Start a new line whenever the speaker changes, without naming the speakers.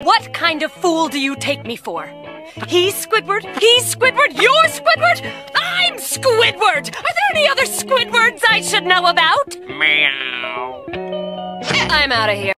What kind of fool do you take me for? He's Squidward, he's Squidward, you're Squidward, I'm Squidward! Are there any other Squidwards I should know about?
Meow.
I'm out of here.